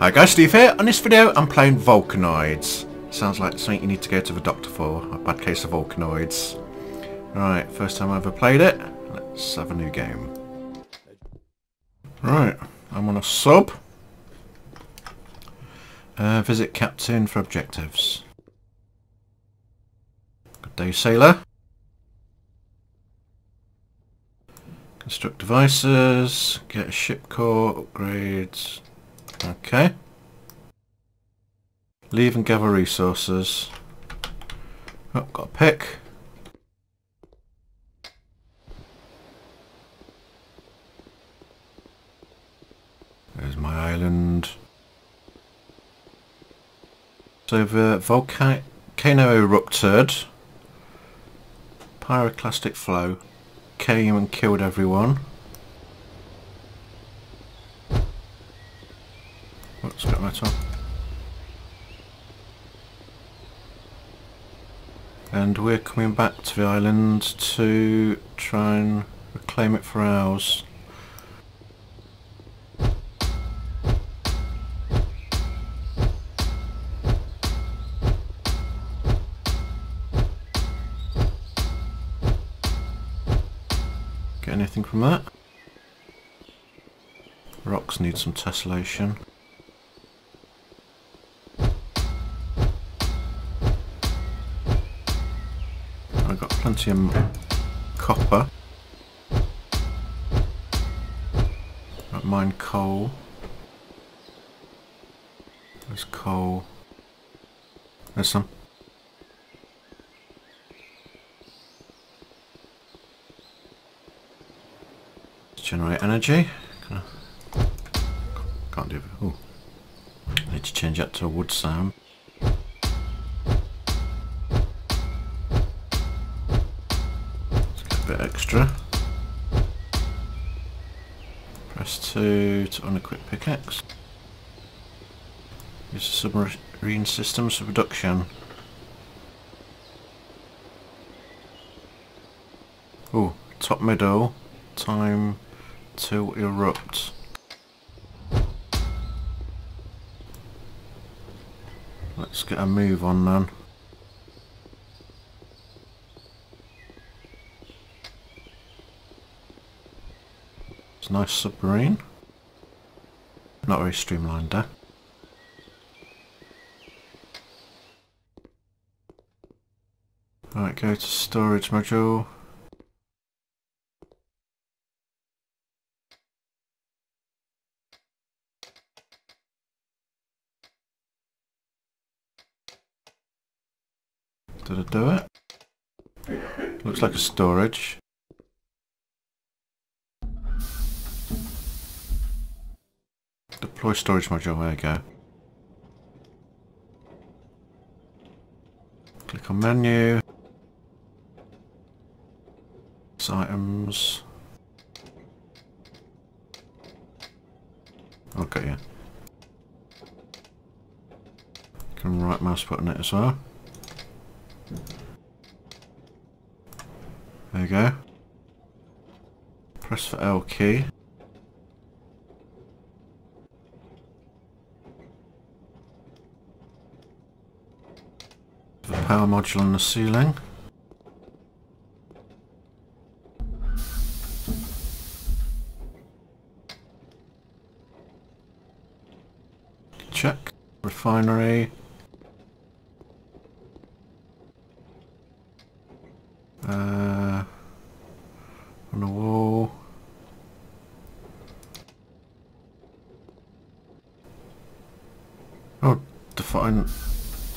Hi guys, Steve here. On this video I'm playing Volcanoids. Sounds like something you need to go to the doctor for. A bad case of Volcanoids. Right, first time I've ever played it. Let's have a new game. Right, I'm on a sub. Uh, visit captain for objectives. Good day, sailor. Construct devices, get a ship core, upgrades, Okay. Leave and gather resources. Oh, got a pick. There's my island. So the volcano erupted. Pyroclastic flow came and killed everyone. Scrap metal. And we're coming back to the island to try and reclaim it for ours. Get anything from that? Rocks need some tessellation. Got plenty of copper. Mine coal. There's coal. There's some. generate energy. Can't do it. Oh, need to change that to a wood sound. Extra. Press 2 to unequip pickaxe. Use the submarine systems for production. Oh, top middle, time to erupt. Let's get a move on then. Nice submarine. Not very streamlined there. Alright, go to storage module. Did it do it? Looks like a storage. Deploy storage module, there we go. Click on menu. Items. Okay, yeah. Can right mouse button it as well. There you go. Press the L key. Power module on the ceiling. Check. Refinery. Uh, on the wall. Oh, define,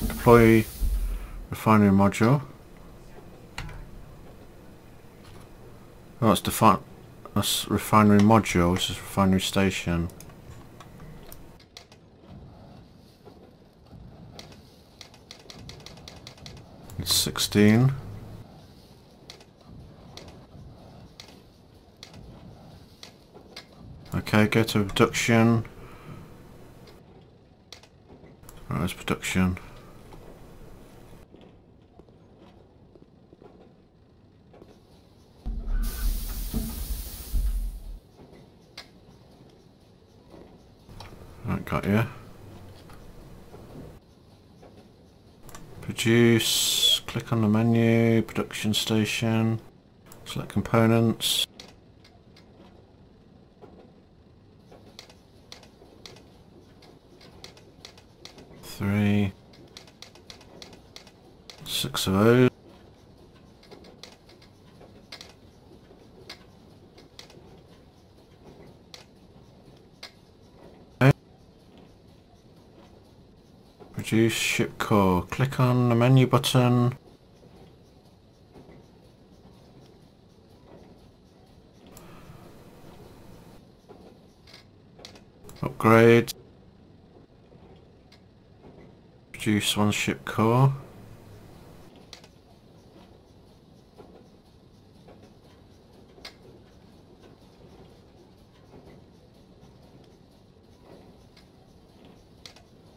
deploy refinery module. Oh, it's that's refinery module, which is refinery station. It's 16. Okay, go to production. Right, there's production. Right, got you. Produce, click on the menu, production station, select components. Three, six of those. Produce ship core. Click on the menu button. Upgrade. Produce one ship core.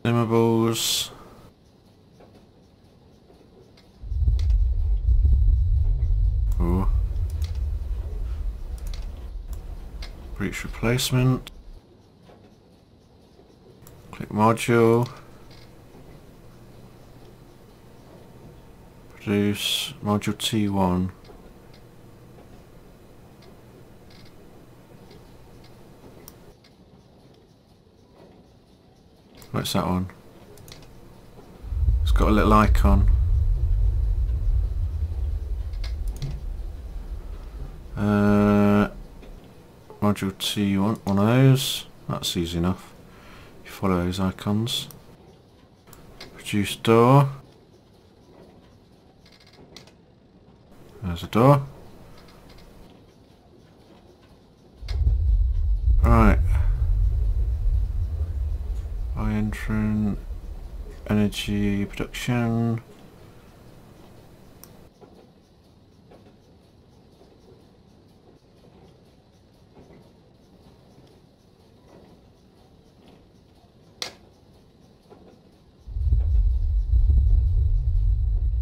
Consumables. Ooh. Breach replacement. Module. Produce module T1. What's that one? It's got a little icon. Uh, module T1 one of those? That's easy enough. Follow those icons. Produce door. There's a door. Right. Iron energy production.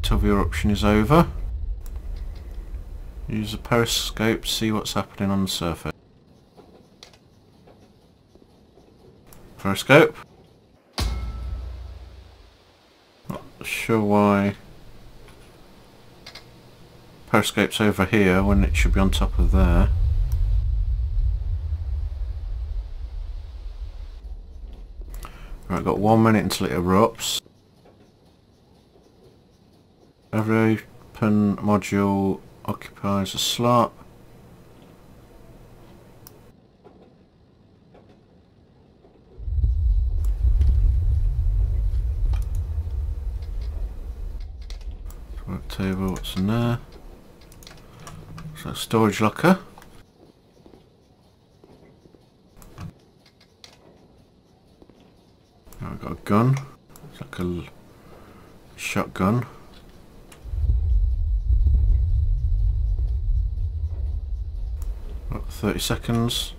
Till the is over. Use a periscope to see what's happening on the surface. Periscope. Not sure why periscope's over here when it should be on top of there. Right, got one minute until it erupts. Every open module occupies a slot. table, what's in there? So storage locker. I've got a gun. It's like a shotgun. 30 seconds.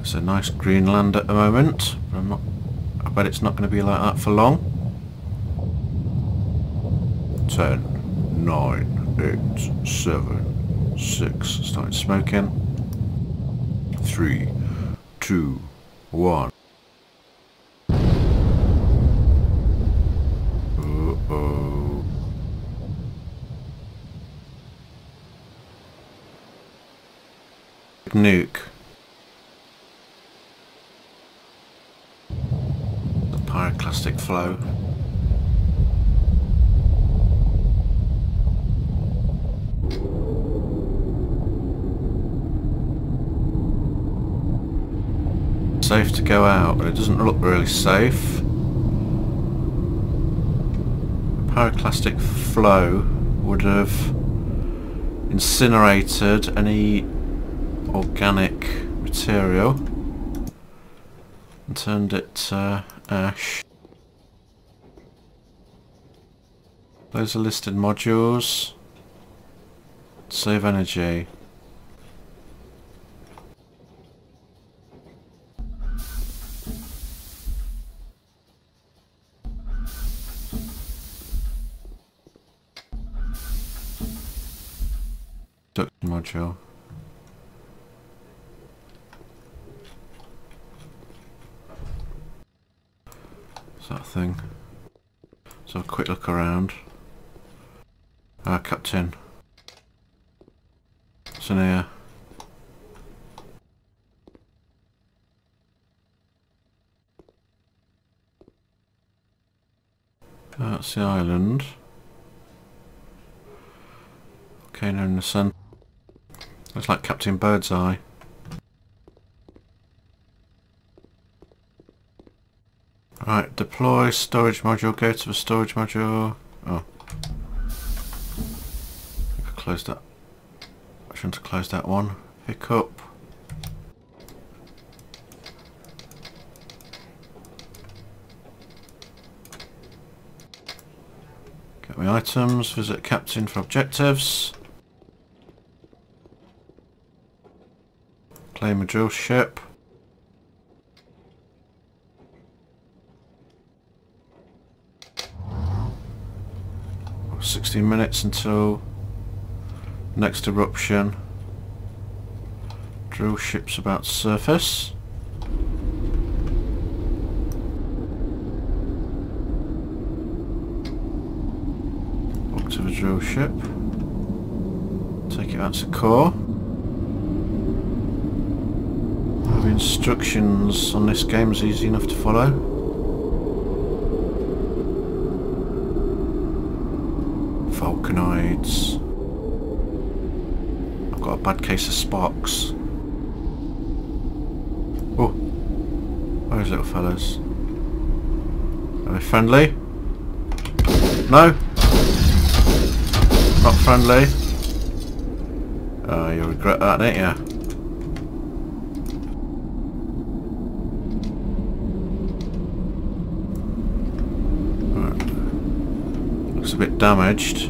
It's a nice green land at the moment, but I'm not, I bet it's not going to be like that for long. Ten, nine, eight, seven, six. 9, 8, 7, 6, starting smoking. 3, 2, 1. Nuke. The pyroclastic flow. Safe to go out, but it doesn't look really safe. Pyroclastic flow would have incinerated any organic material and turned it uh, ash. Those are listed modules. Save energy. Duct module. What's that thing? Let's a quick look around. Ah, Captain. What's in here? That's the island. Volcano in the sun. Looks like Captain Birdseye. Right, deploy storage module, go to the storage module. Oh. I close that. I shouldn't have closed that one. Pick up. Get my items, visit captain for objectives. Claim a drill ship. 60 minutes until next eruption. Drill ships about surface. Walk to the drill ship. Take it out to core. The instructions on this game is easy enough to follow. Volcanoids. I've got a bad case of sparks. Oh, those little fellas. Are they friendly? No? Not friendly? Oh, you'll regret that, don't you? Looks a bit damaged.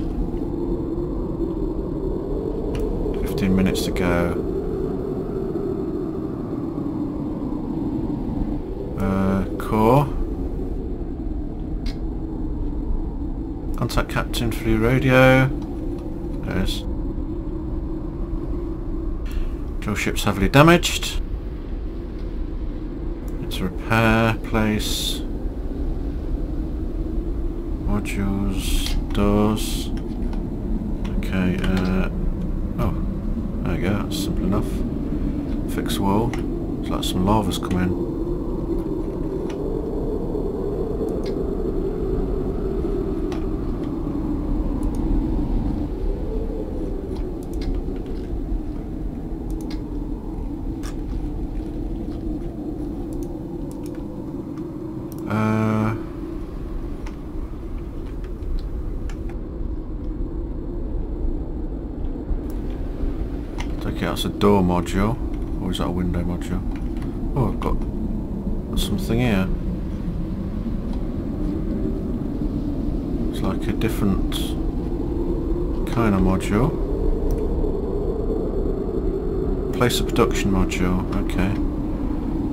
15 minutes to go. Uh, core. Contact captain through radio. There is. Drill ship's heavily damaged. It's repair, place, modules, doors. Okay, uh, oh, there we go, that's simple enough. Fix wall. It's like some lava's come in. Uh, take it that's a door module. Or is that a window module? Oh, I've got something here. It's like a different kind of module. Place a production module. Okay.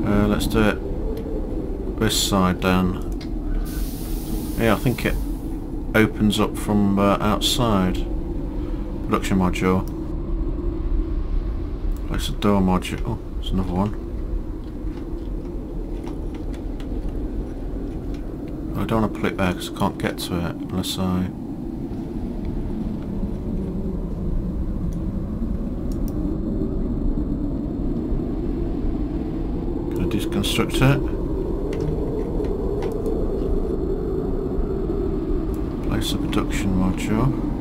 Uh, let's do it this side down. Yeah, I think it opens up from uh, outside. Production module. Place a door module. Oh, there's another one. I don't want to put it there because I can't get to it unless I... Can I deconstruct it? Place a production module.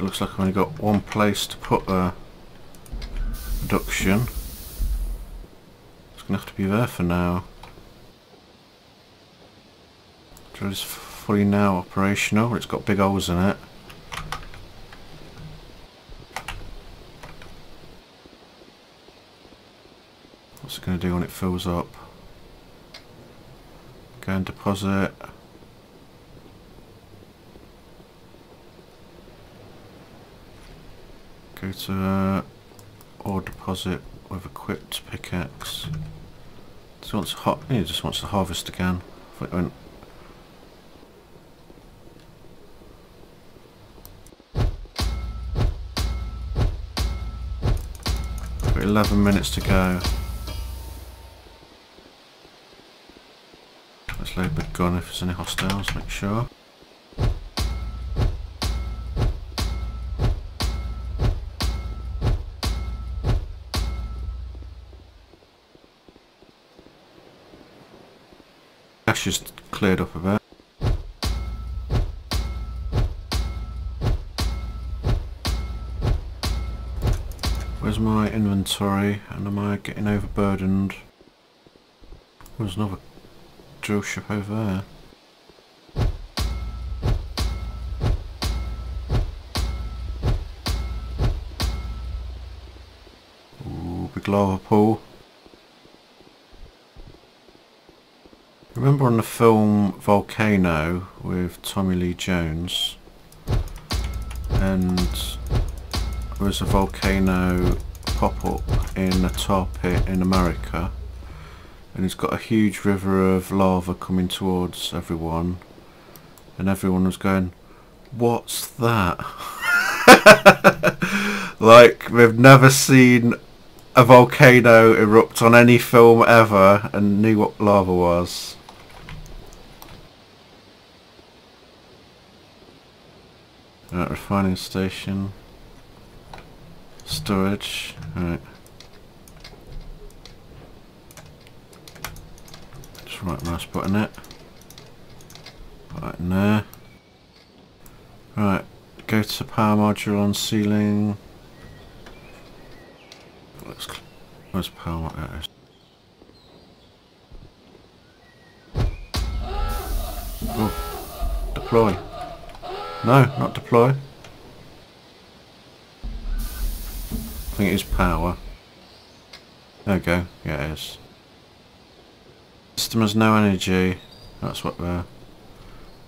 It looks like I've only got one place to put a production. It's going to have to be there for now. Drill is fully now operational, it's got big holes in it. What's it going to do when it fills up? Go and deposit. Go to uh, ore deposit with equipped pickaxe. Just wants he just wants to harvest again. 11 minutes to go. Let's load the gun if there's any hostiles, make sure. Cleared up a bit. Where's my inventory and am I getting overburdened? There's another drill ship over there. Ooh, big lava pool. Remember on the film Volcano with Tommy Lee Jones? And there was a volcano pop up in a tar pit in America. And it's got a huge river of lava coming towards everyone. And everyone was going what's that? Like we've never seen a volcano erupt on any film ever and knew what lava was Right, refining station. Storage. Right. Just right mouse button it. Right in there. Right. Go to the power module on ceiling. Let's where's power module? Oh. Deploy. No, not deploy. I think it is power. There we go. Yeah, it is. System has no energy. That's what we're...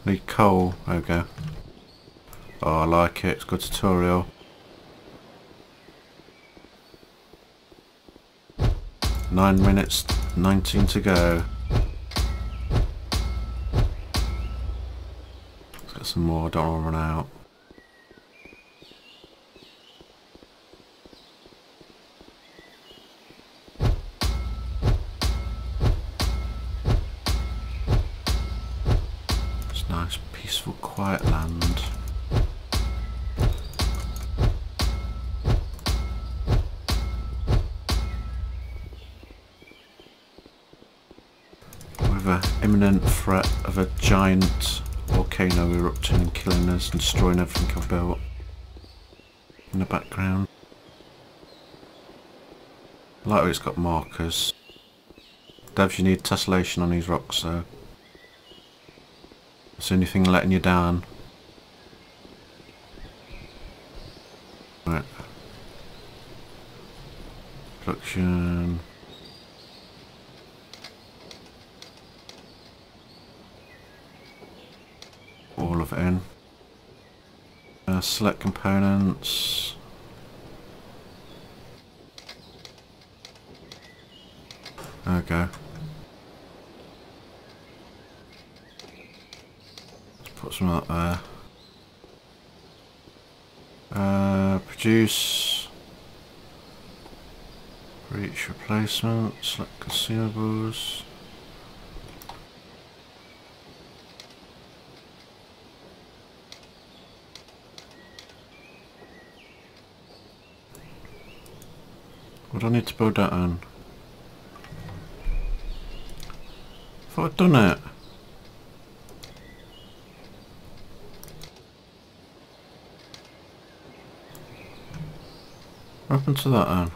Need coal. There we go. Oh, I like it. Good tutorial. Nine minutes, 19 to go. Some more, don't want to run out. It's nice, peaceful, quiet land. With an imminent threat of a giant volcano erupting and killing us and destroying everything I've built in the background. Like it's got markers. Devs, you need tessellation on these rocks though. Is there anything letting you down? Right. Production. In. Uh, select components. Okay. Let's put some out there. Uh, produce breach replacement, select consumables. Do I need to build that on? Thought I'd done it. What happened to that on?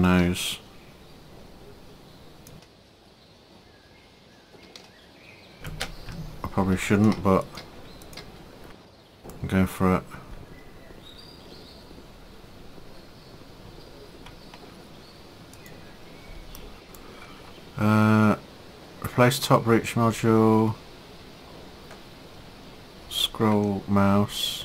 Those. I probably shouldn't, but I'm going for it. Uh, replace top breach module, scroll mouse.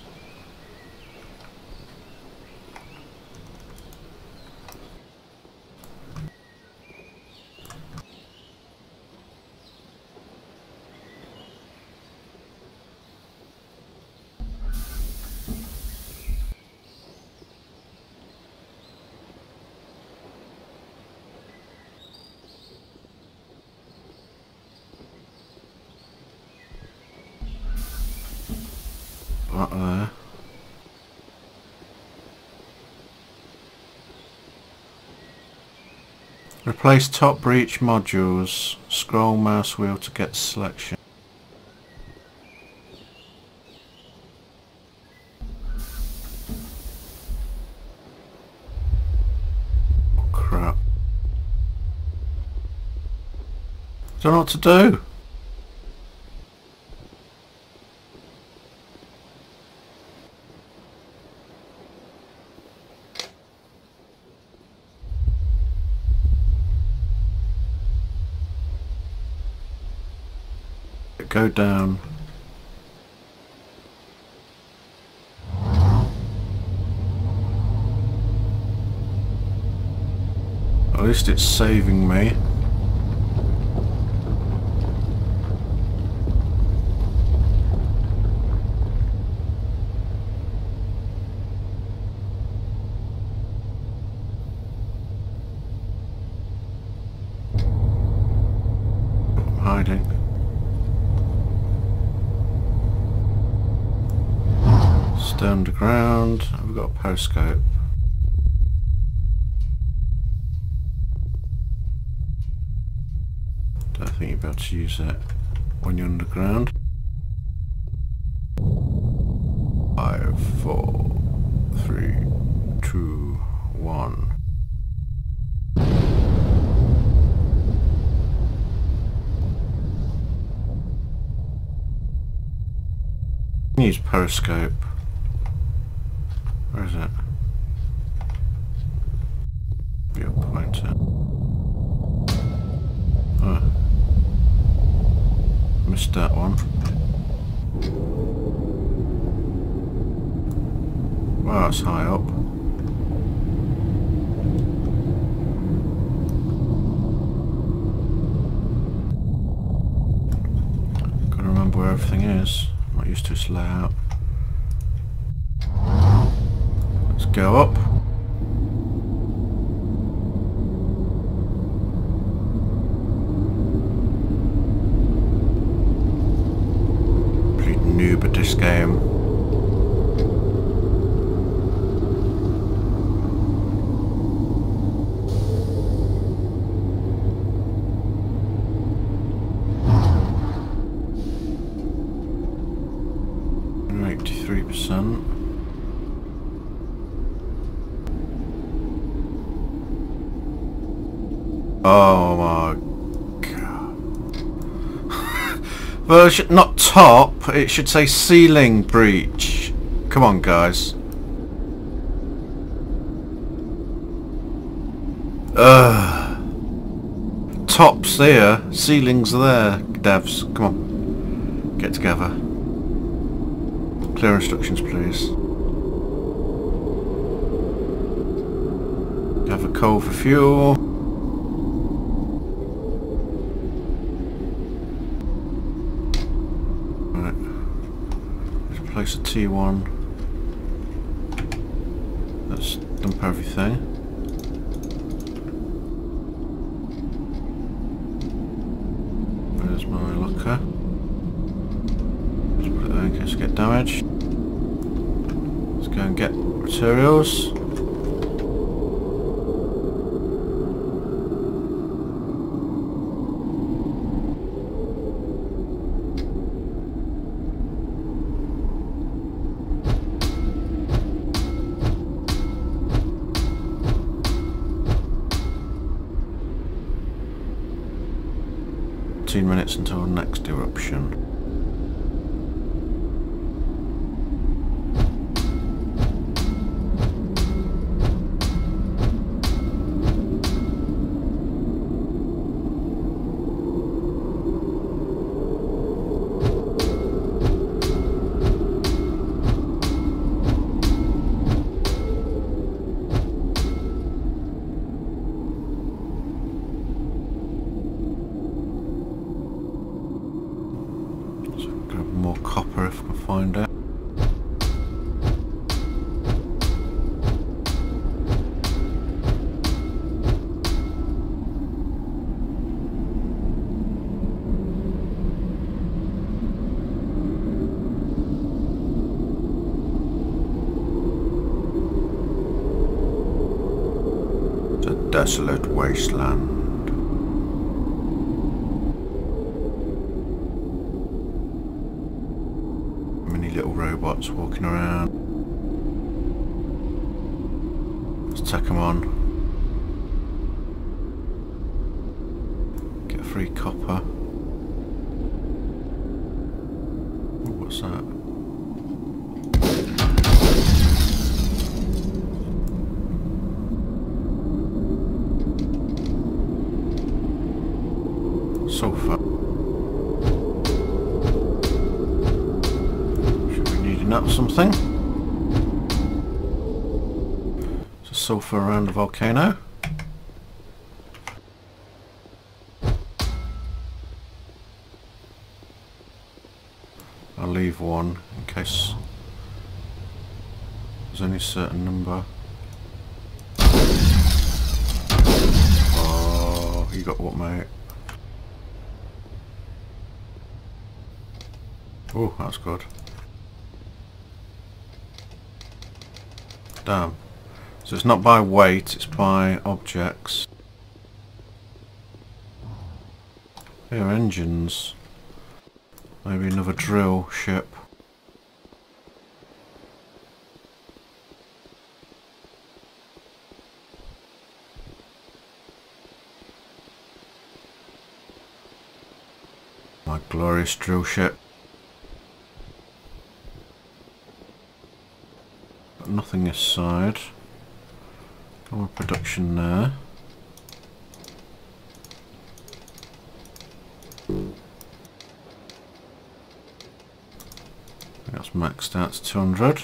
Replace top breach modules. Scroll mouse wheel to get selection. Crap. Don't know what to do. Go down. At least it's saving me. I'm hiding. Stay underground. Periscope. Don't think you'll be able to use it when you're underground. Five, four, three, two, one. Use periscope. Is it? Your pointer. Oh. Missed that one. Wow, it's high up. Gotta remember where everything is. I'm not used to this layout. Let's go up. Complete noob at this game. Eighty-three percent. Oh my god. It should, not top, it should say ceiling breach. Come on, guys. Ugh. Tops there, ceilings there, devs. Come on. Get together. Clear instructions, please. Have a coal for fuel. Right. Place a T1. 14 minutes until next eruption. Desolate wasteland. Many little robots walking around. Let's take them on. Get free copper. Ooh, what's that? Sulfur. Should be needing that or something. Sulfur around the volcano. I'll leave one in case there's only a certain number. Oh, you got what, mate? Oh, that's good. Damn. So it's not by weight, it's by objects. Here, engines. Maybe another drill ship. My glorious drill ship. Got nothing this side. No more production there. That's maxed out to 200.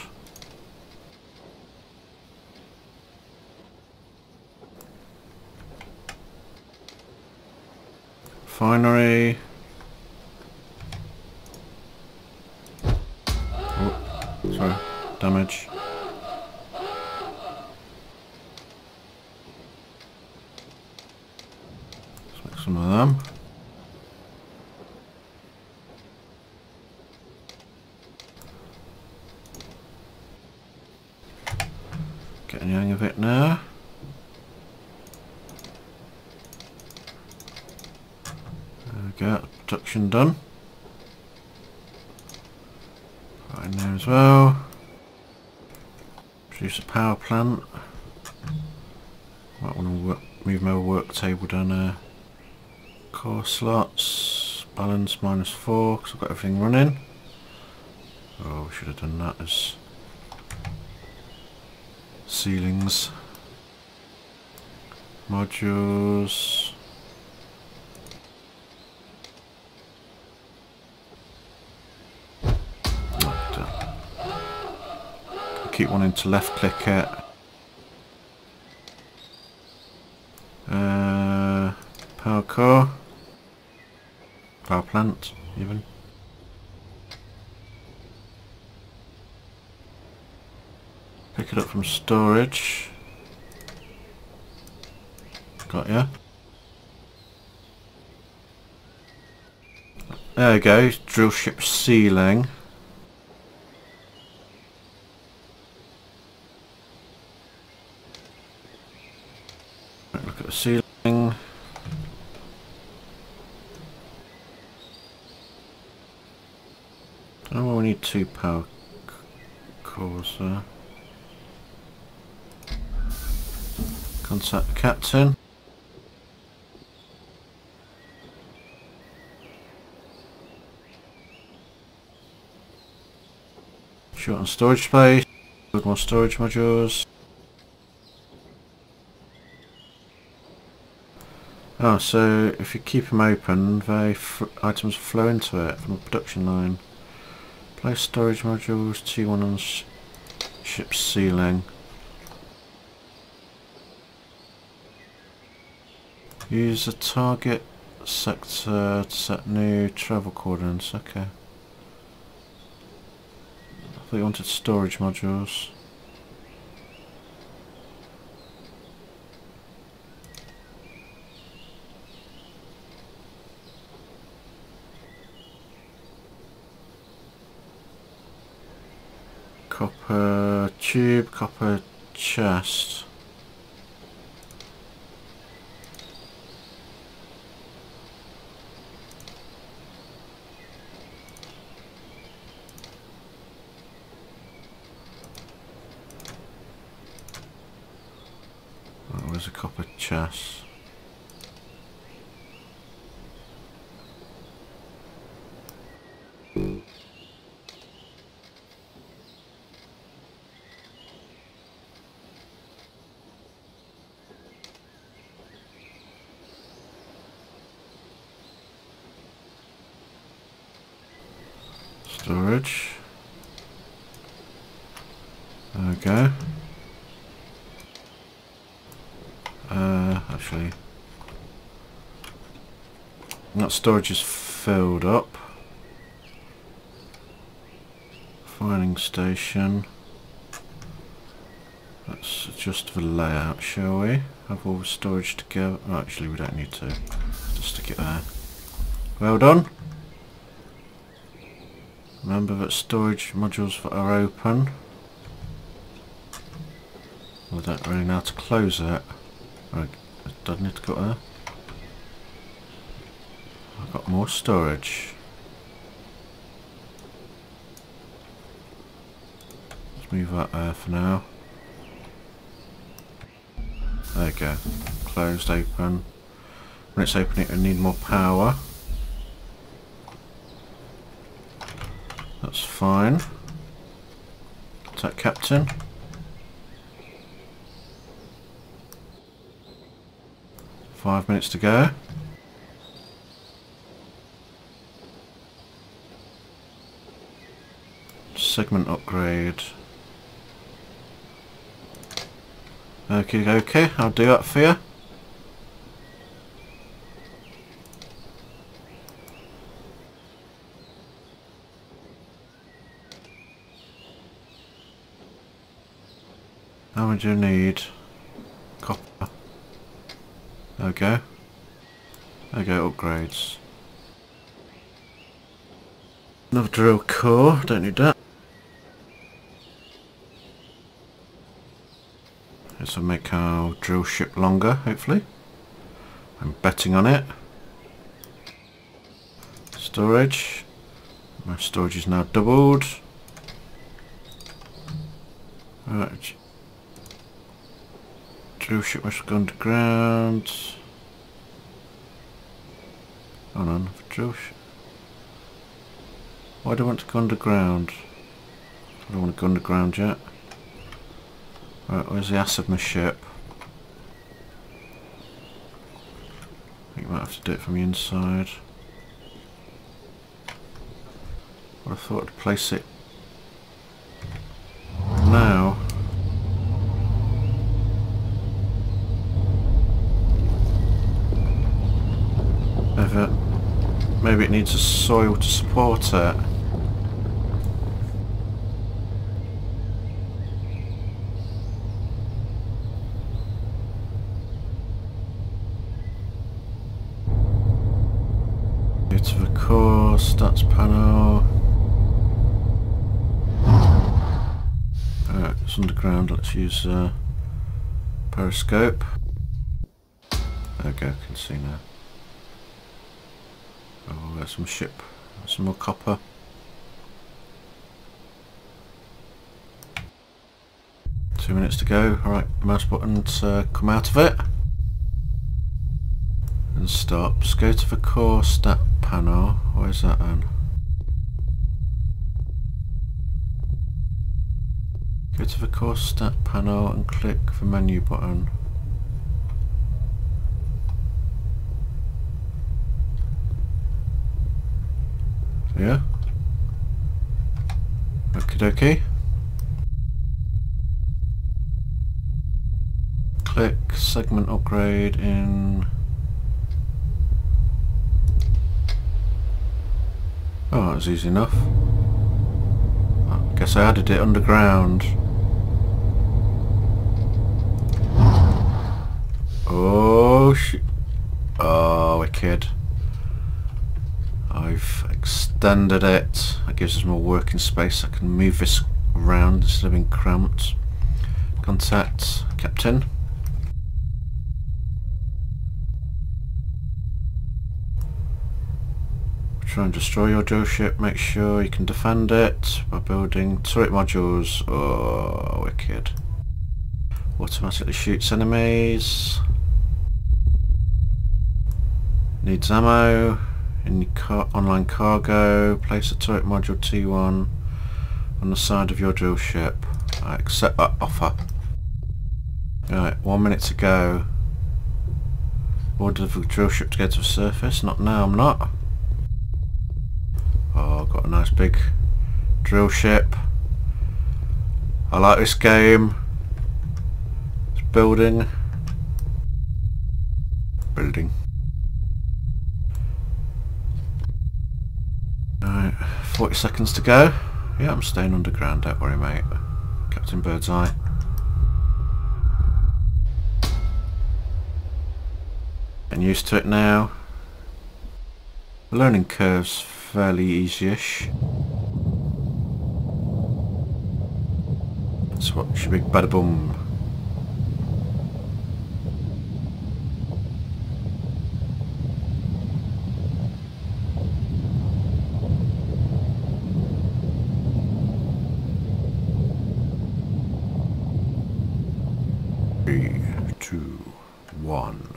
Finery. Oh, sorry, damage. Let's make some of them. Getting the hang of it now. There we go, production done. Right there as well. Produce a power plant. Might want to work, move my work table down there. Core slots, balance minus four because I've got everything running. Oh, we should have done that as ceilings, modules. Like that. Keep wanting to left click it. Uh, power core, power plant, even. Pick it up from storage. Got ya. There we go, drill ship ceiling. Right, Look at the ceiling. Oh, well, we need two power c- cores there. Contact captain. Short on storage space. With more storage modules. Oh, so if you keep them open, they items flow into it from the production line. Place storage modules, T1 on sh ship's ceiling. Use a target sector to set new travel coordinates. Okay. I thought you wanted storage modules. Copper tube, copper chest. There's a copper chest. Storage. There we go. Uh, actually, that storage is filled up. Filing station. Let's adjust the layout, shall we? Have all the storage together. Oh, actually, we don't need to. Just stick it there. Well done. Remember that storage modules that are open. We don't really know how to close it. Right, doesn't need to go there. More storage. Let's move that there for now. There you go. Closed, open. When it's open it will need more power. That's fine. Is that captain? Five minutes to go. Segment upgrade. Okay, okay, I'll do that for you. How much do you need? Copper. Okay. Okay, upgrades. Another drill core, don't need that. Will make our drill ship longer, hopefully. I'm betting on it. Storage. My storage is now doubled. Right, Drill ship must go underground. Hold on, drill ship. Why do I want to go underground? I don't want to go underground yet. Right, where's the ass of my ship? I think I might have to do it from the inside. I thought I'd place it now. Maybe it needs a soil to support it. Go to the core, stats panel. Alright, it's underground, let's use uh, periscope. Go, I can see now. Oh, there's some ship, some more copper. Two minutes to go. Alright, mouse button to uh, come out of it. And stop. Let's go to the core stat panel. Where's that? Go to the course stat panel and click the menu button. Yeah. Okie dokie. Click segment upgrade in... Oh, that was easy enough. I guess I added it underground. Oh, sh... Oh, wicked. I've extended it. That gives us more working space. I can move this around instead of being cramped. Contact Captain. Try and destroy your drill ship. Make sure you can defend it by building turret modules. Oh, wicked. Automatically shoots enemies. Needs ammo. In car online cargo. Place a turret module T1 on the side of your drill ship. I accept that offer. Right, one minute to go. Order the drill ship to get to the surface. Not now, I'm not. Oh, got a nice big drill ship. I like this game. It's building. Building. Alright, 40 seconds to go. Yeah, I'm staying underground, don't worry mate. Captain Birdseye. Getting used to it now. The learning curve's fairly easy-ish. Let's watch a big bada boom. Three, two, one.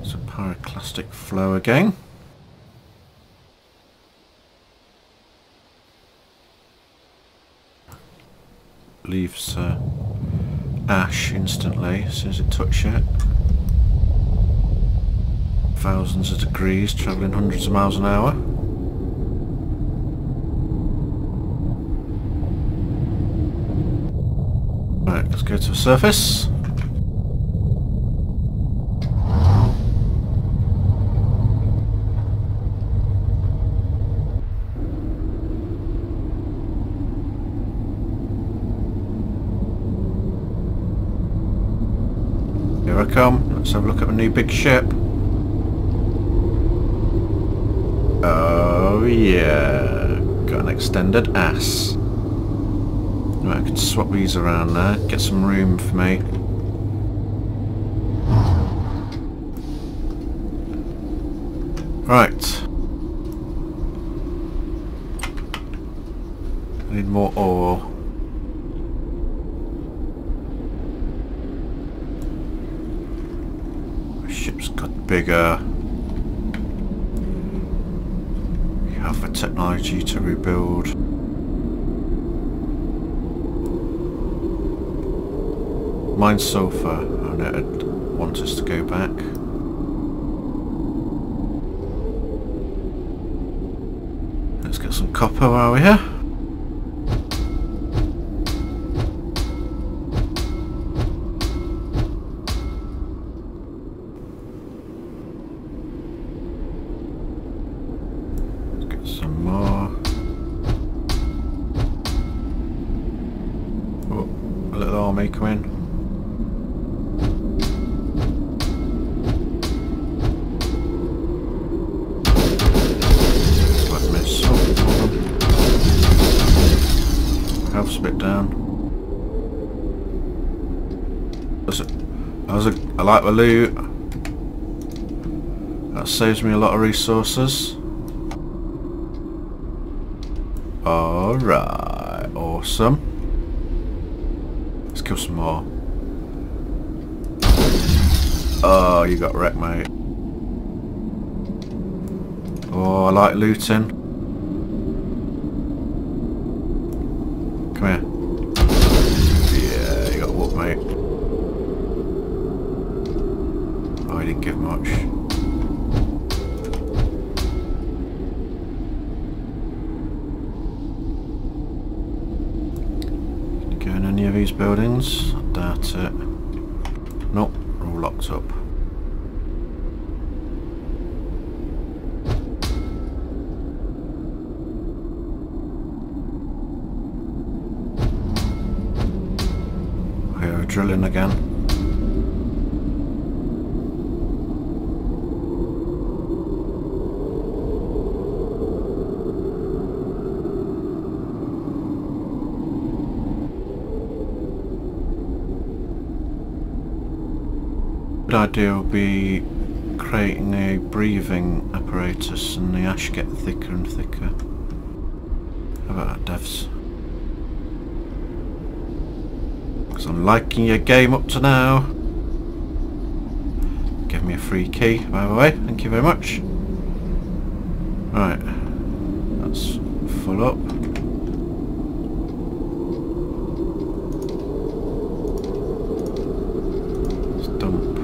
It's a pyroclastic flow again. Leaves uh, ash instantly as soon it touches it. Thousands of degrees, travelling hundreds of miles an hour. Right, let's go to the surface. Here I come. Let's have a look at my new big ship. Oh yeah. Got an extended ass. Right, I can swap these around there. Get some room for me. Right. I need more ore. My ship's got bigger. We have the technology to rebuild. Mine's sulfur. I know I'd want us to go back. Let's get some copper while we're here. Like the loot. That saves me a lot of resources. Alright, awesome. Let's kill some more. Oh, you got wrecked, mate. Oh, I like looting. Come here. Yeah, you got whooped, mate. Oh, he didn't give much. Can you go in any of these buildings? I doubt it. Nope, they're all locked up. Here, drilling again. Good idea will be creating a breathing apparatus and the ash get thicker and thicker. How about that, devs? Because I'm liking your game up to now. Give me a free key, by the way. Thank you very much. Right. That's full up. Let's dump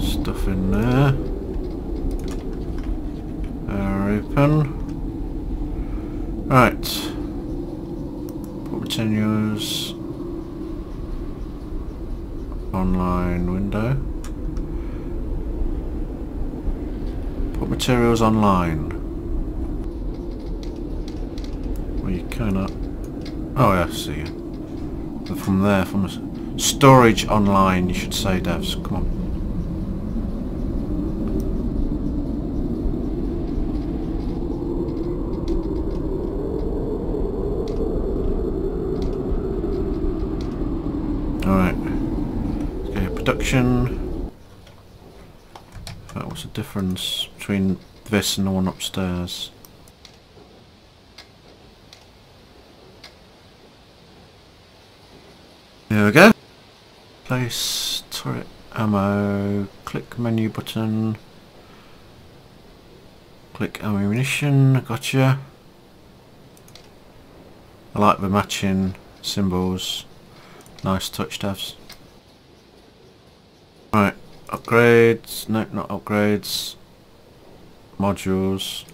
stuff in there. There, open. Right. Put continues online window. Put materials online. Well, you cannot. Oh, yeah, I see. From there, from storage online, you should say, devs. Come on. Alright. Was the difference between this and the one upstairs. There we go. Place turret ammo. Click menu button. Click ammunition. Gotcha. I like the matching symbols. Nice touch devs. Upgrades. No, not upgrades. Modules.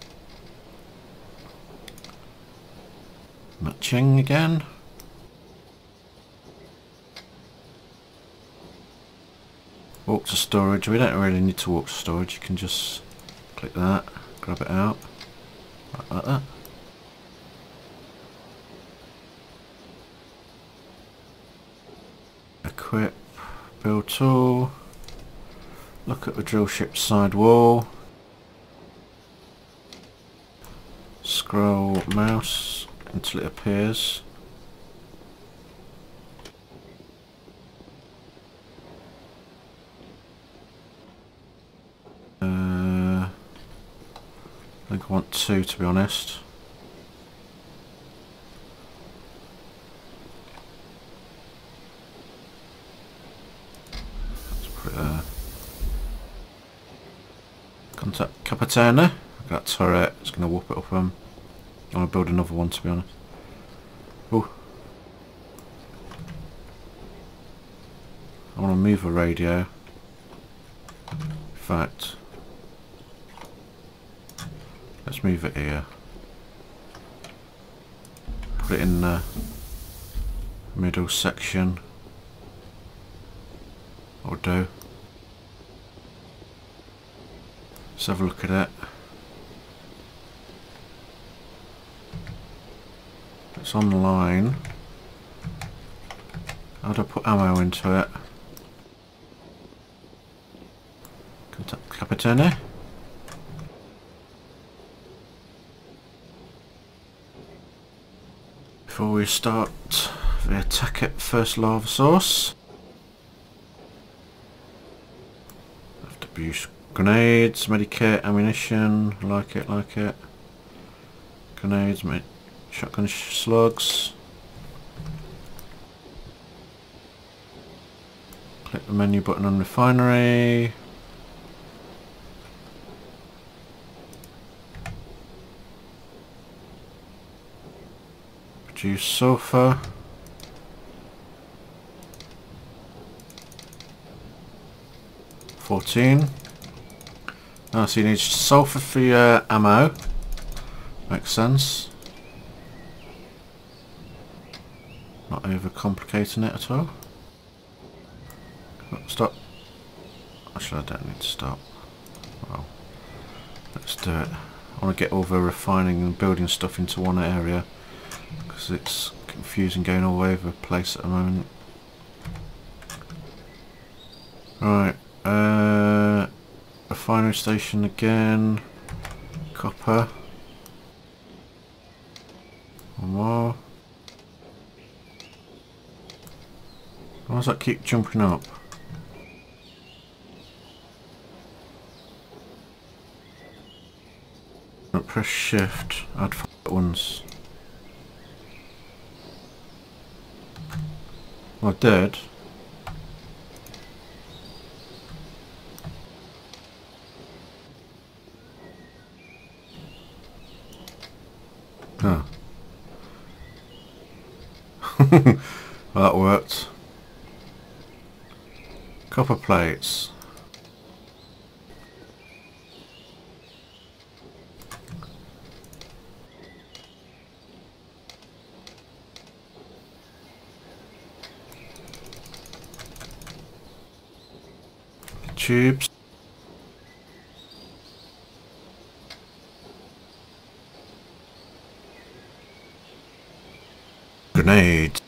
Matching again. Walk to storage. We don't really need to walk to storage. You can just click that, grab it out, like that. Equip, build tool. Look at the drill ship side wall. Scroll mouse until it appears. Uh, I think I want two to be honest. Let's put it there. Contact Capitana. I've got a turret. It's going to whoop it up him. I want to build another one to be honest. Oh. I want to move a radio. In fact, let's move it here. Put it in the middle section. Or do. Let's have a look at it. It's online. How do I put ammo into it? Contact Before we start the attack at first lava source. Have to use grenades, medikit, ammunition, like it, like it. Grenades, med shotgun slugs. Click the menu button on refinery. Produce sulfur. Fourteen. So you need sulfur for your ammo. Makes sense. Not over complicating it at all. Oh, stop. Actually, I don't need to stop. Well, let's do it. I want to get all the refining and building stuff into one area because it's confusing going all over the place at the moment. Right, uh, refinery station again, copper, one more. Why does that keep jumping up? Press shift, add five once. Well, I did. Huh. well, that worked. Copper plates. Tubes. Grenades.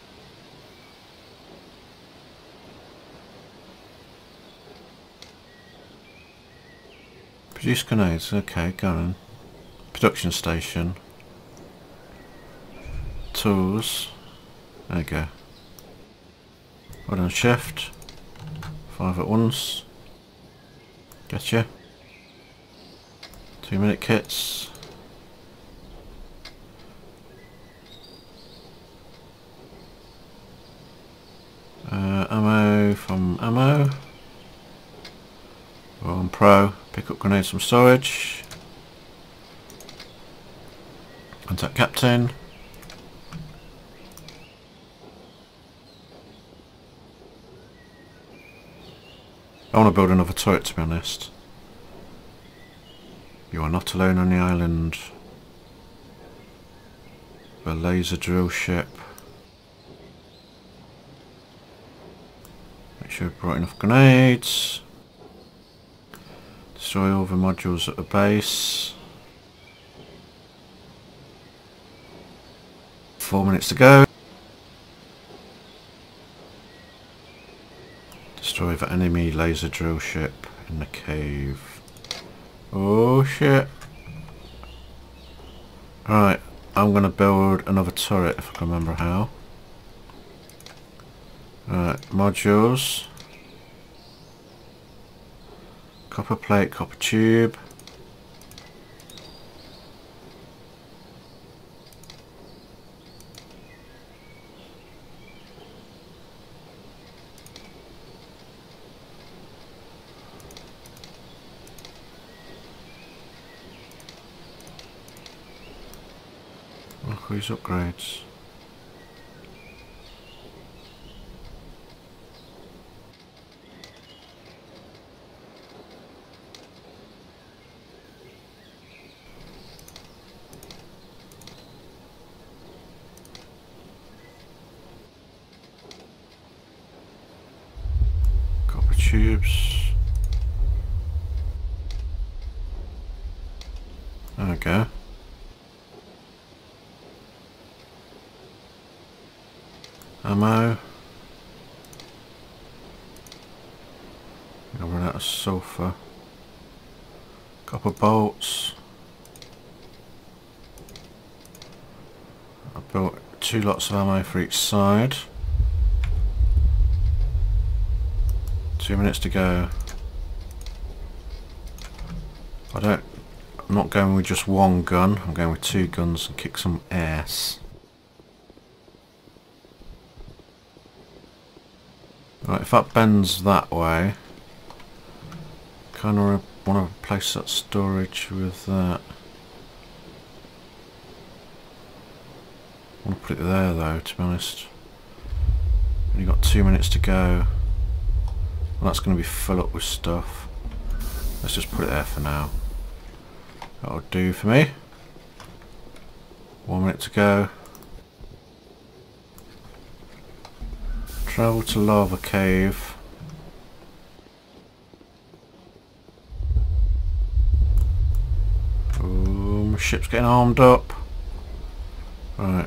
Produce grenades, okay, go on. Production station. Tools. There you go. Well done, shift. Five at once. Gotcha. Two minute kits. Uh, ammo from ammo. We're on pro. Pick up grenades from storage. Contact captain. I want to build another turret to be honest. You are not alone on the island. The laser drill ship. Make sure brought enough grenades. Destroy all the modules at the base. Four minutes to go. Destroy the enemy laser drill ship in the cave. Oh shit. Right, I'm gonna build another turret if I can remember how. Right, modules. Copper plate, copper tube. At upgrades. tubes. There we go. Ammo. I'm run out of sulfur. Copper bolts. I built two lots of ammo for each side. Two minutes to go. I don't, I'm not going with just one gun, I'm going with two guns and kick some ass. Right, if that bends that way, kind of want to replace that storage with that. I want to put it there though, to be honest. Only got two minutes to go. Well, that's going to be full up with stuff. Let's just put it there for now. That'll do for me. One minute to go. Travel to Lava Cave. Ooh, my ship's getting armed up. Right.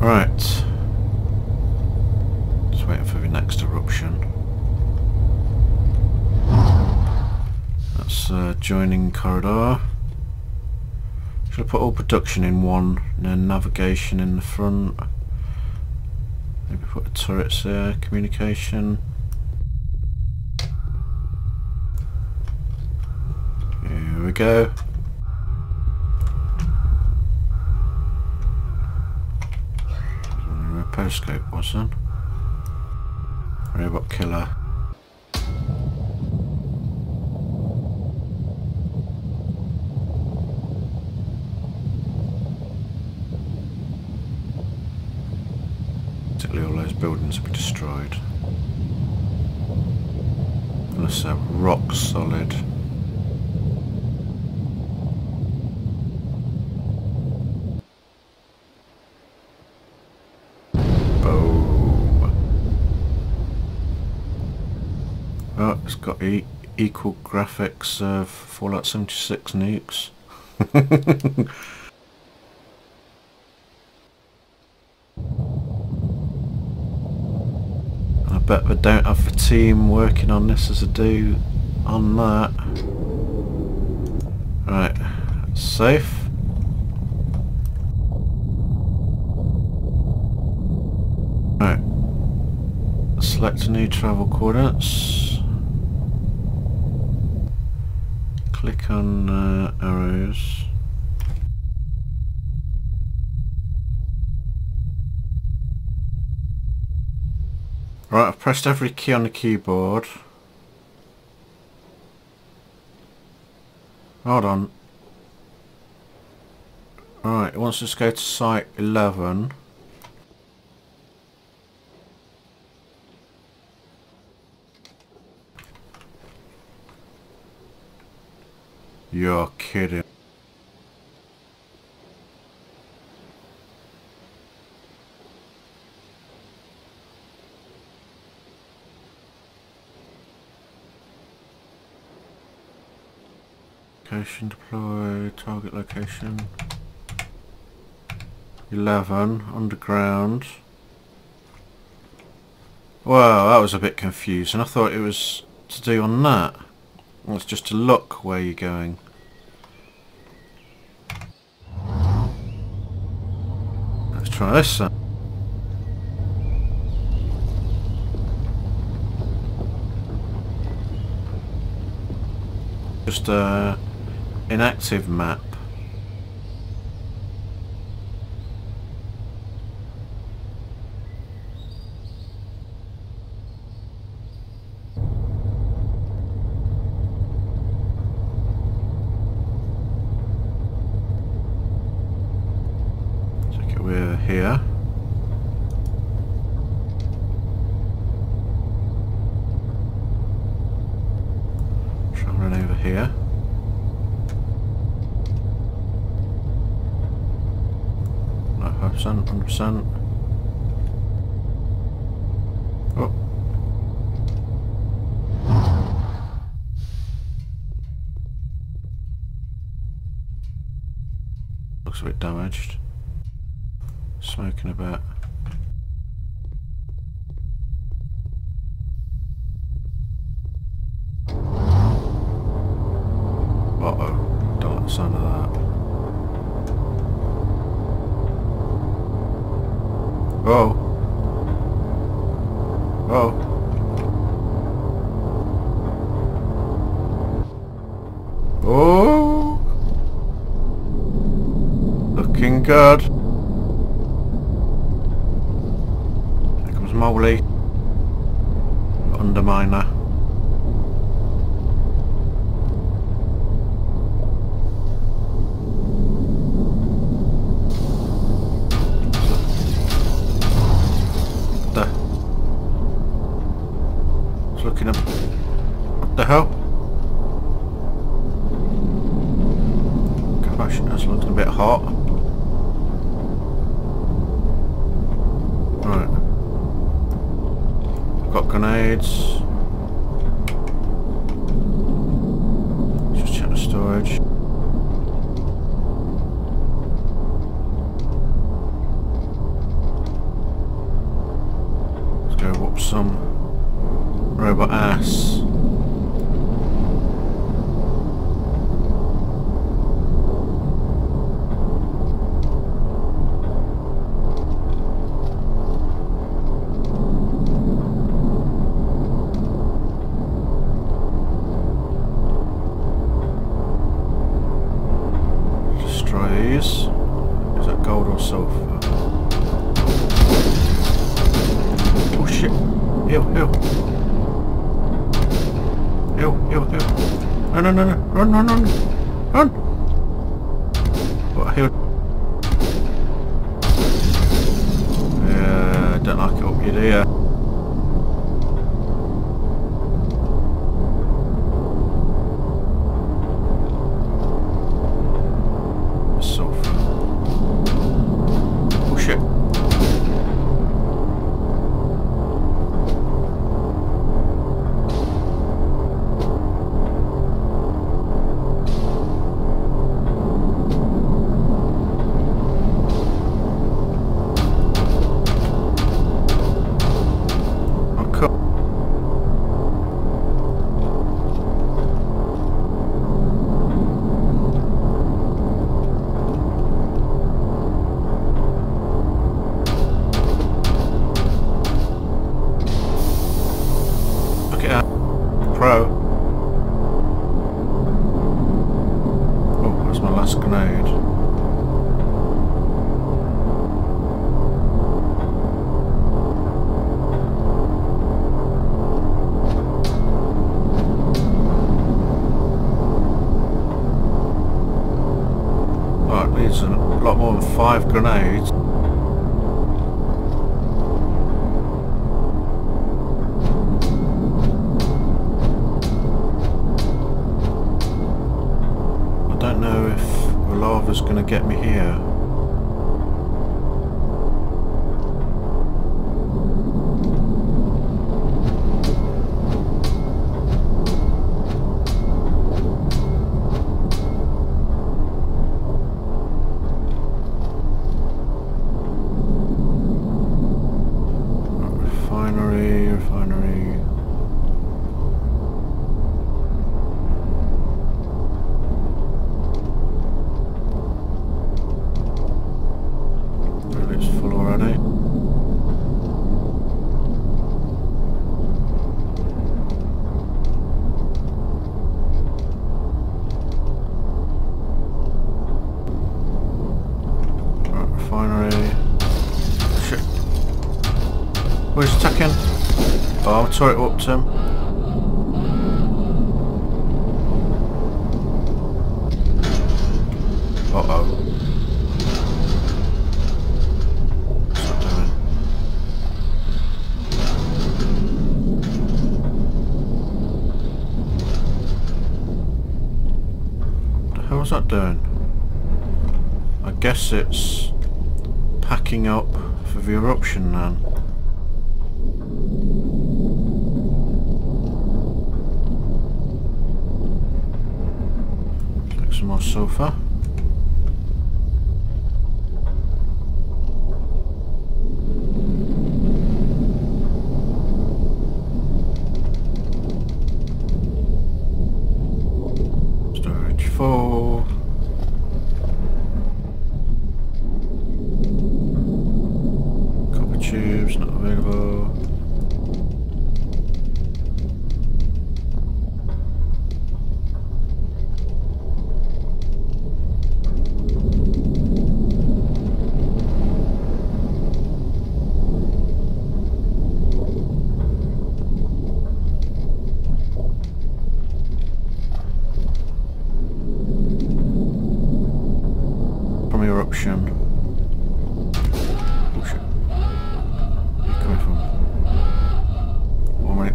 Right. Just waiting for the next eruption. That's uh, joining corridor. Should I put all production in one and then navigation in the front? Maybe put the turrets there, communication. Here we go. Where periscope was then? Robot killer. Particularly all those buildings will be destroyed. Unless they're rock solid. Boom. Oh, it's got e equal graphics of Fallout 76 nukes. I bet they don't have the team working on this as I do on that. Right, safe. Right, select new travel coordinates. Click on uh, arrows. Right, I've pressed every key on the keyboard. Hold on. Right, it wants us to go to site 11. You're kidding. Location deploy, target location. 11, underground. Well, that was a bit confusing. I thought it was to do on that. It's just to look where you're going. Try this then. Just a inactive map. So we're here. Traveling over here. No, 100%, 100%. Oh. Looks a bit damaged. Smoking a bit. Uh-oh. Don't like the sound of that. Oh. Oh. Oh. Looking good. There comes Molly. No, no, five grenades. I don't know if the lava's going to get me here.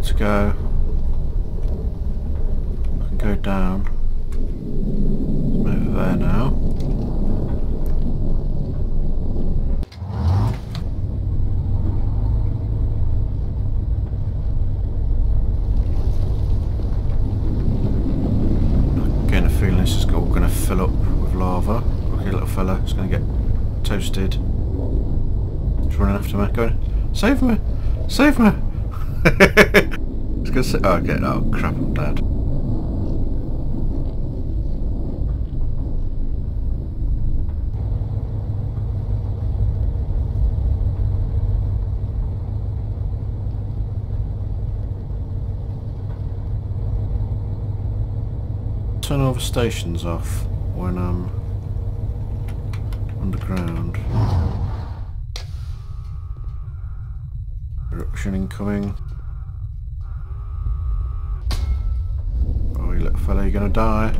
To go. I can go down. I'm over there now. A feeling this is all going to fill up with lava. Okay, little fella, it's going to get toasted. He's running after me. Going, save me! Save me! Going to say, oh, okay, oh crap, I'm dead. Turn all the stations off when um underground. Eruption incoming. Fella, you're gonna die.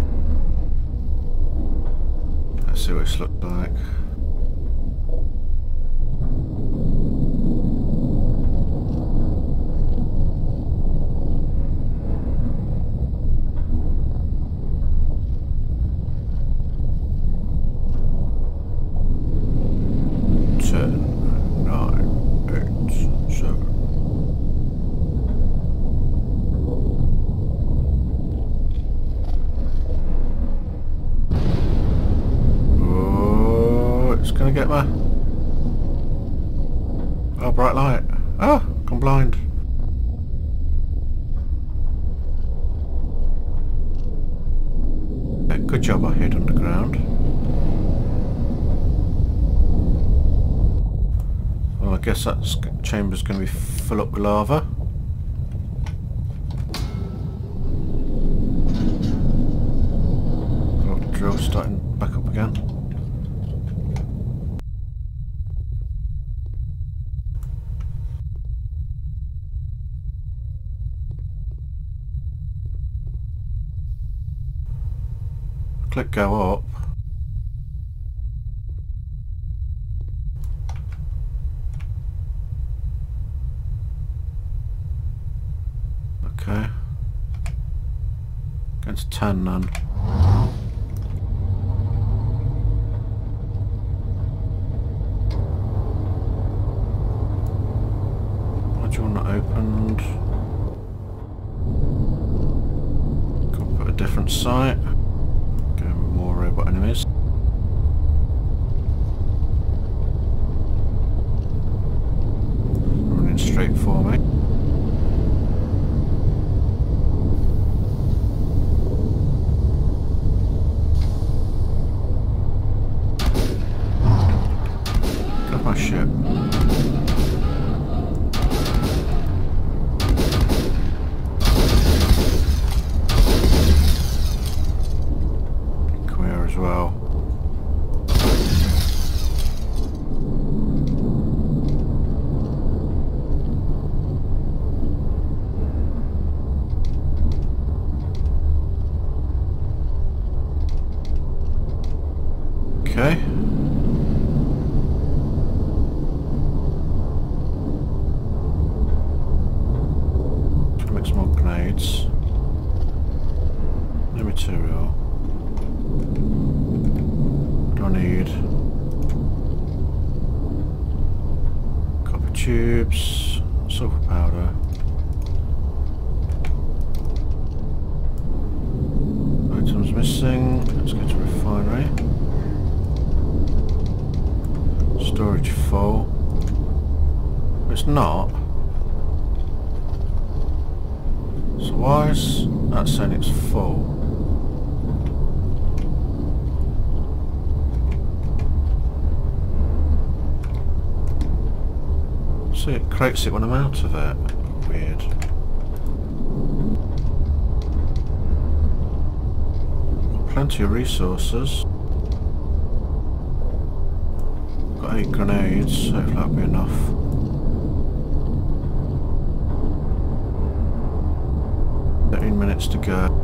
Let's see what this looks like. That chamber's going to be full up with lava. Drill starting back up again. Click go up. It's 10 none. Module not opened. Could put a different site. Get more robot enemies. Creates it when I'm out of it. Weird. Plenty of resources. Got eight grenades, hopefully that'll be enough. Thirteen minutes to go.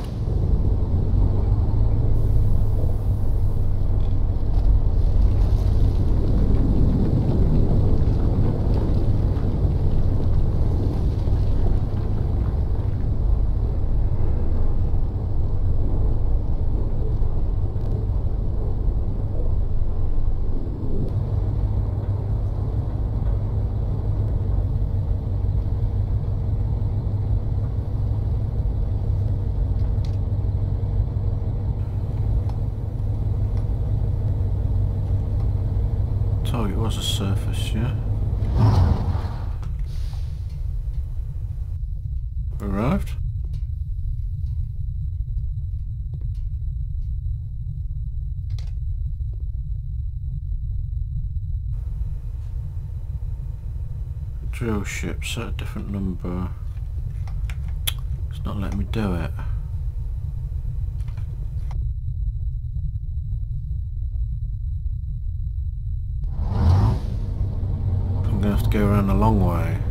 drill ship set a different number. It's not letting me do it I'm gonna have to go around a long way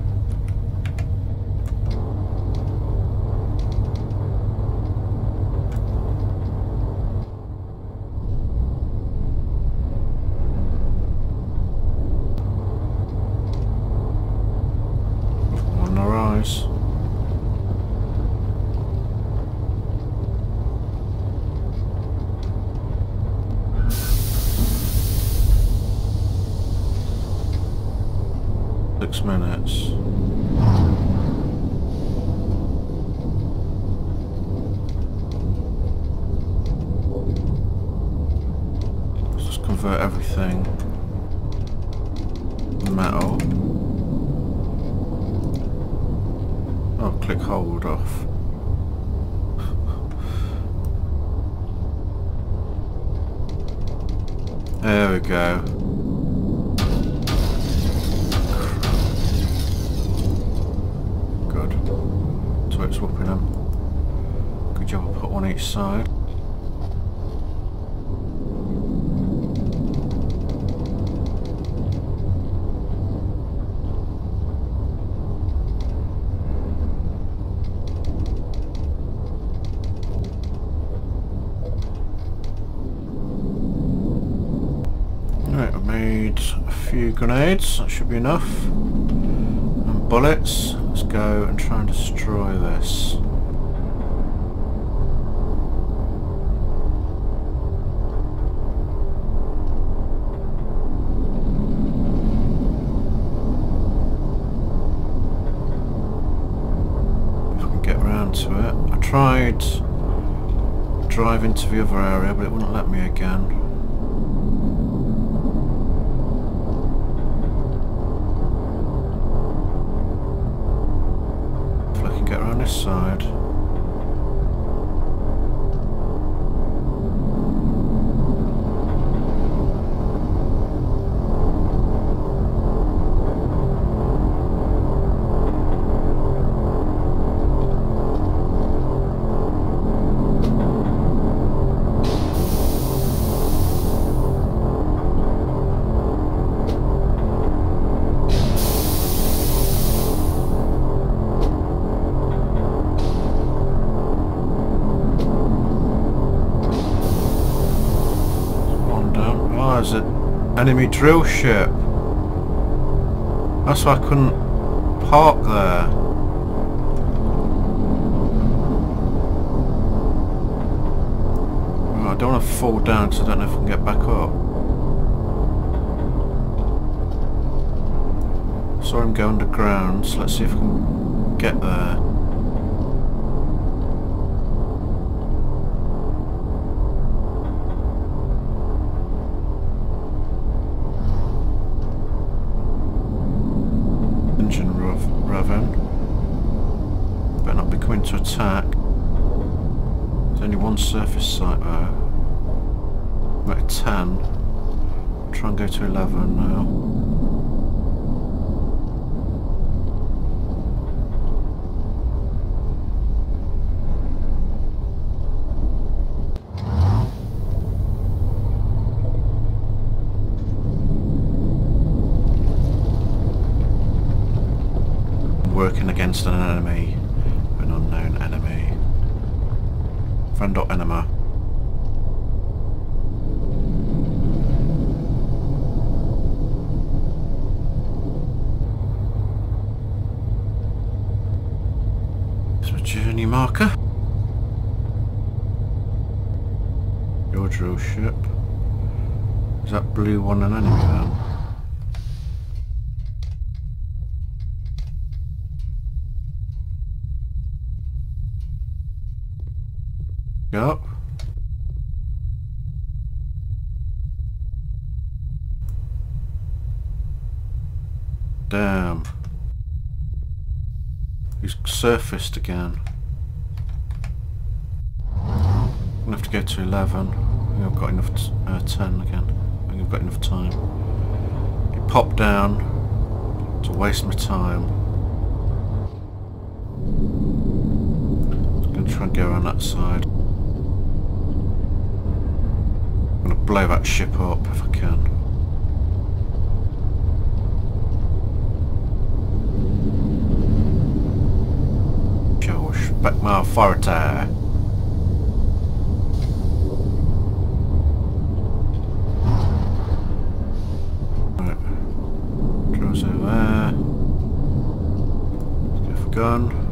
Enemy drill ship. That's why I couldn't park there. I don't want to fall down because I don't know if I can get back up. Saw him go underground, so let's see if I can get there. Surfaced again. I'm gonna have to go to 11. I think I've got enough, uh, 10 again. I think I've got enough time. He popped down to waste my time. I'm gonna try and go around that side. I'm gonna blow that ship up if I can. Gosh, back my fire attack. Right. Drills over there. Let's go for gun.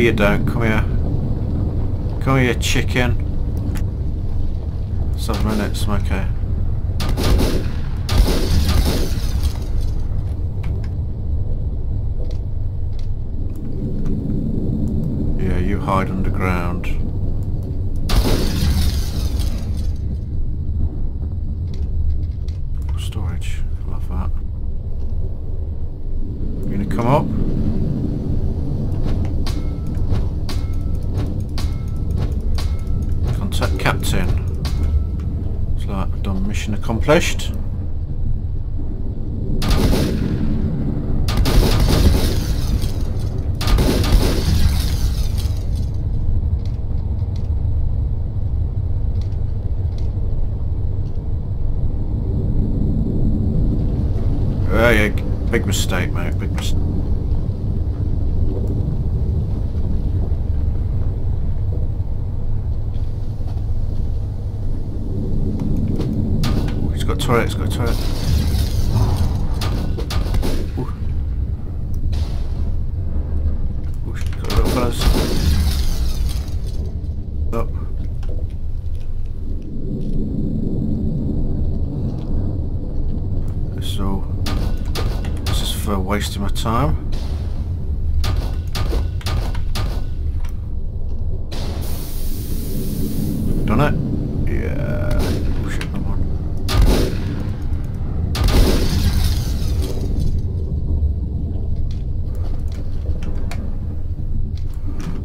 You don't. Come here. Come here, chicken. Seven minutes, okay. Big mistake, mate. Big mistake. He's got a turret. He's got a turret. wasting my time. Done it? Yeah. Oh, shit, come on.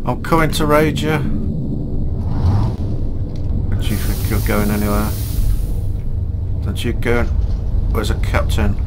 I'm coming to raid you. Don't you think you're going anywhere? Don't you go? Where's a captain?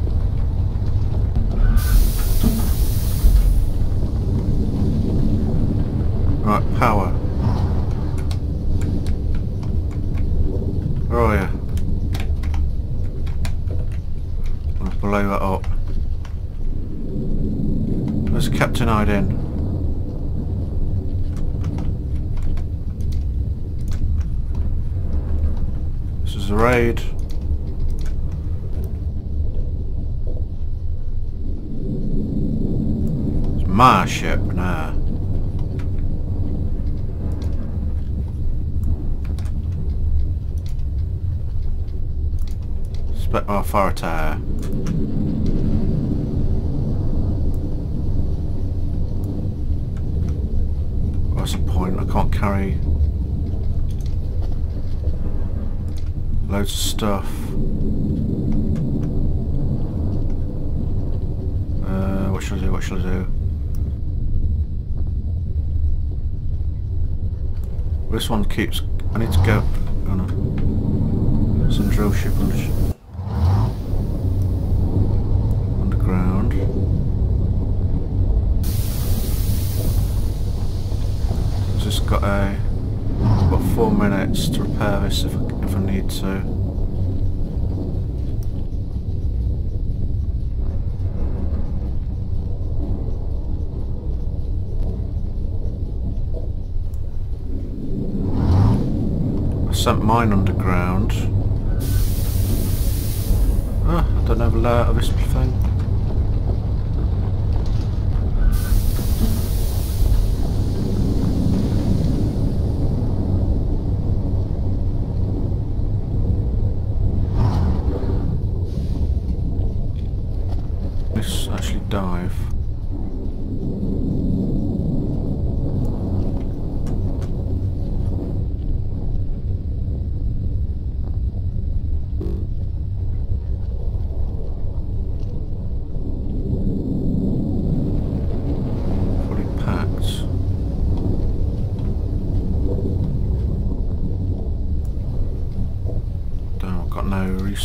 mine underground. Ah, I don't have a layout of this thing.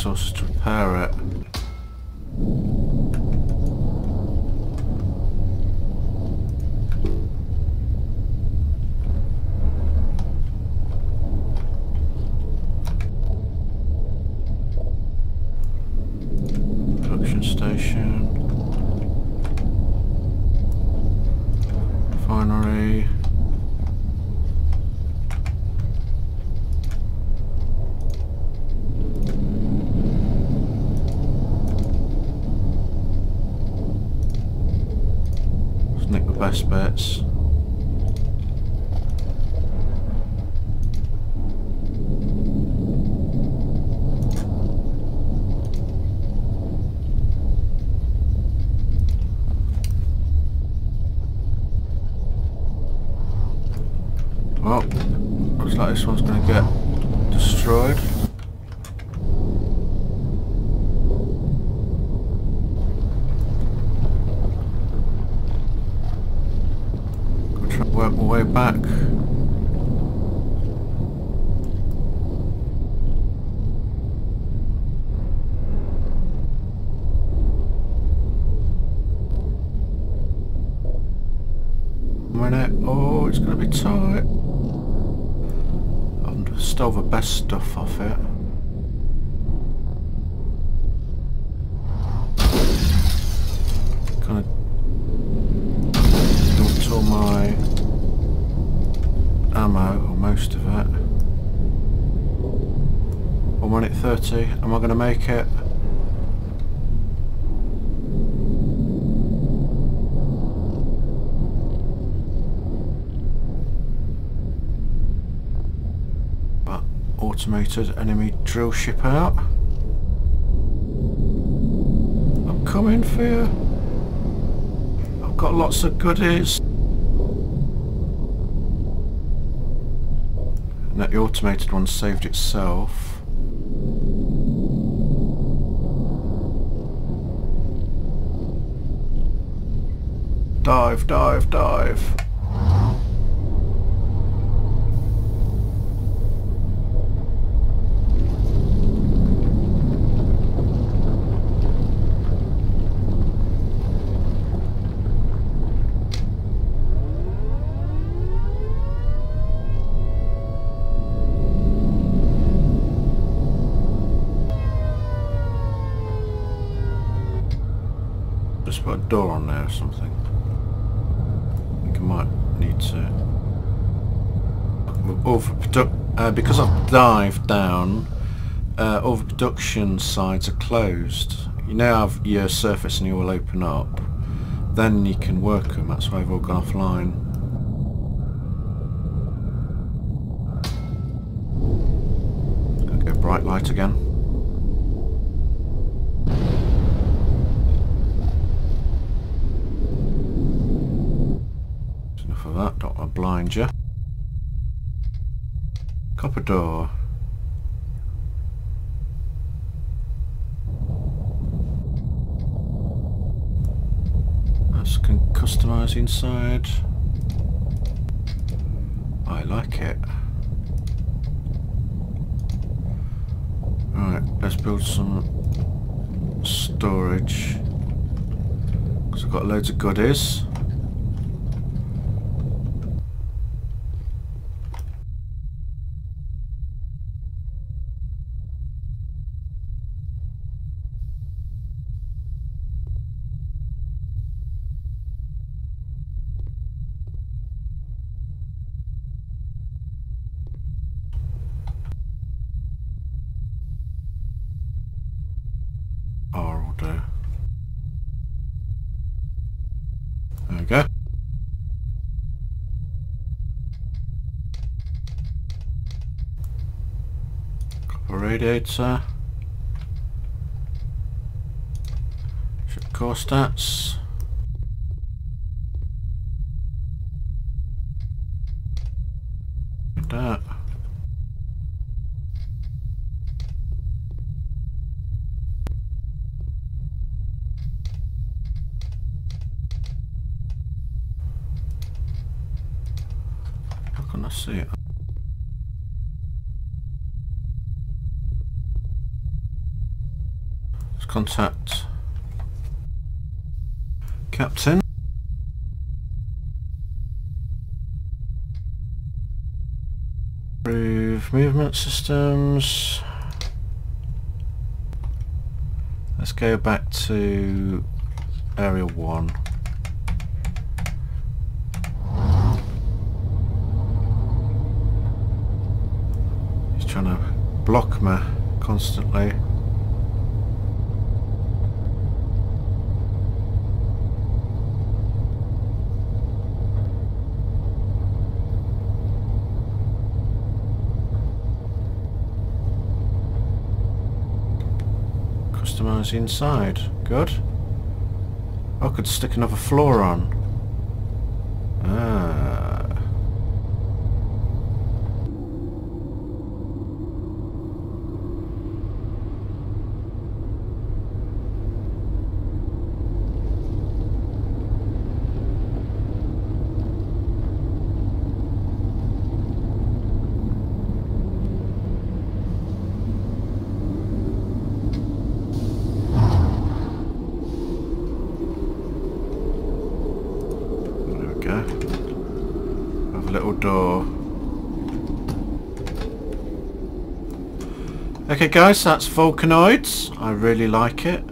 resources to repair. Am I going to make it? But automated enemy drill ship out. I'm coming for you. I've got lots of goodies. That the automated one saved itself. Dive, dive, dive. door on there or something. I think I might need to... Overproduct uh, because I've dived down, uh, overproduction sides are closed. You now have your surface and you will open up. Then you can work them, that's why I've all gone offline. Go bright light again. blind you. Copper door. That's can customise inside. I like it. Right, let's build some storage. Because I've got loads of goodies. Radiator. Check core stats. that. How can I see it? Contact captain. Improve movement systems. Let's go back to area 1. He's trying to block me constantly. customise inside. Good. I could stick another floor on. Ah. Okay guys, that's Volcanoids. I really like it.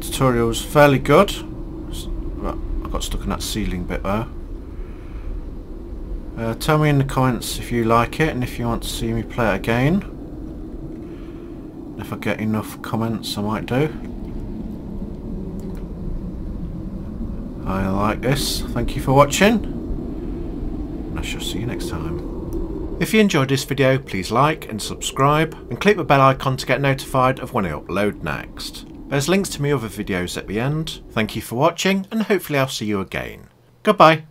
Tutorial's fairly good. I got stuck in that ceiling bit there. Uh, tell me in the comments if you like it and if you want to see me play it again. If I get enough comments, I might do. I like this. Thank you for watching. I shall see you next time. If you enjoyed this video, please like and subscribe, and click the bell icon to get notified of when I upload next. There's links to my other videos at the end. Thank you for watching, and hopefully I'll see you again. Goodbye.